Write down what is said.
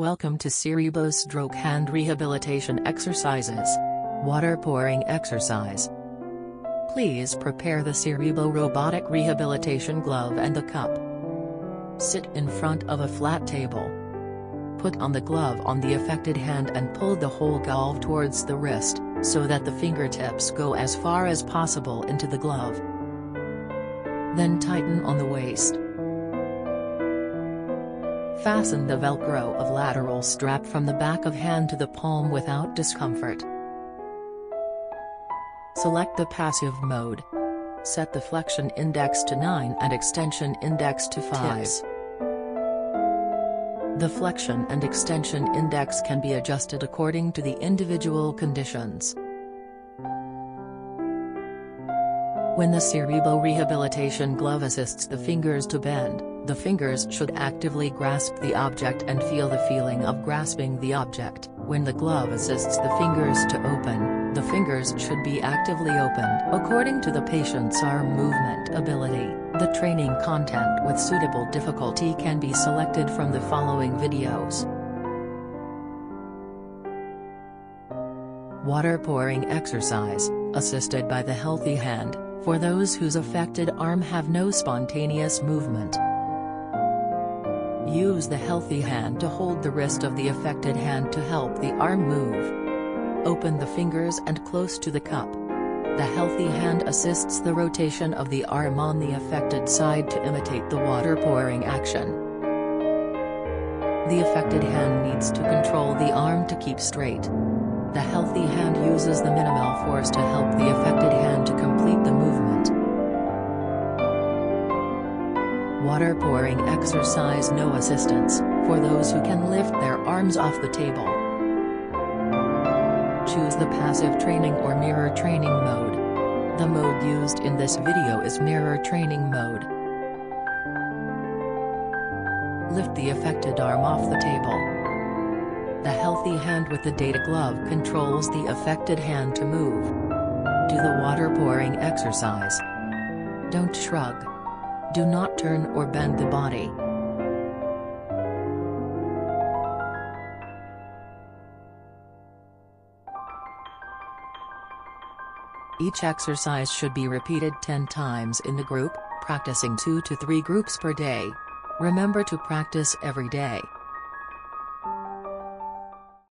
Welcome to Syrebo's Stroke Hand Rehabilitation Exercises. Water pouring exercise. Please prepare the Syrebo Robotic Rehabilitation Glove and the cup. Sit in front of a flat table. Put on the glove on the affected hand and pull the whole glove towards the wrist, so that the fingertips go as far as possible into the glove. Then tighten on the waist. Fasten the velcro of lateral strap from the back of hand to the palm without discomfort. Select the passive mode. Set the flexion index to 9 and extension index to 5. Tips. The flexion and extension index can be adjusted according to the individual conditions. When the Syrebo Rehabilitation Glove assists the fingers to bend, the fingers should actively grasp the object and feel the feeling of grasping the object. When the glove assists the fingers to open, the fingers should be actively opened according to the patient's arm movement ability. The training content with suitable difficulty can be selected from the following videos. Water pouring exercise, assisted by the healthy hand, for those whose affected arm have no spontaneous movement. Use the healthy hand to hold the wrist of the affected hand to help the arm move. Open the fingers and close to the cup. The healthy hand assists the rotation of the arm on the affected side to imitate the water pouring action. The affected hand needs to control the arm to keep straight. The healthy hand uses the minimal force to help the affected hand to Water pouring exercise no assistance, for those who can lift their arms off the table. Choose the passive training or mirror training mode. The mode used in this video is mirror training mode. Lift the affected arm off the table. The healthy hand with the data glove controls the affected hand to move. Do the water pouring exercise. Don't shrug. Do not turn or bend the body. Each exercise should be repeated 10 times in the group, practicing 2 to 3 groups per day. Remember to practice every day.